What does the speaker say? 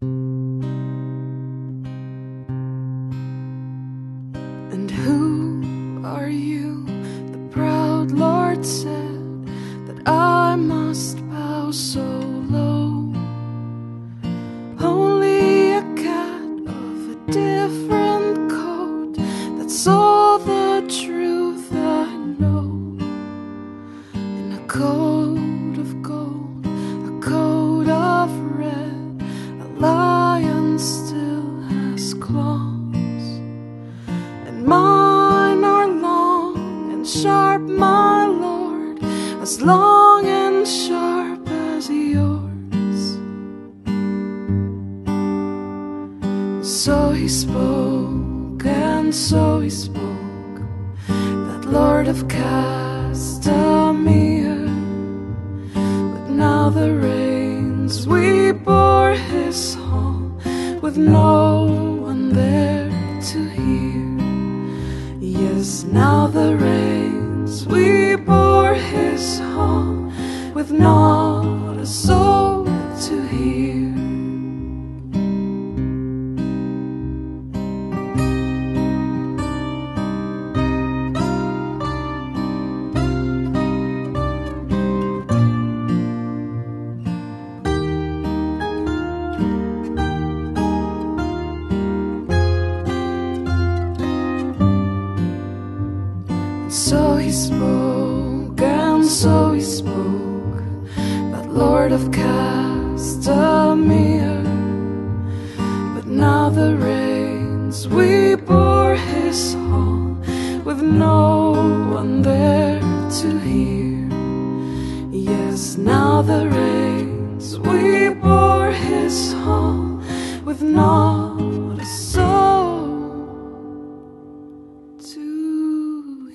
And who are you? The proud Lord said that I must bow so low. Only a cat of a different coat. That's all the truth I know. In a coat mine are long and sharp, my lord, as long and sharp as yours. So he spoke, and so he spoke, that Lord of Castamere. But now the reins we bore his hall with no one there now the reins we So he spoke, and so he spoke, that Lord of Castamere. But now the rains we bore his hall with no one there to hear. Yes, now the